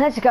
Let's go.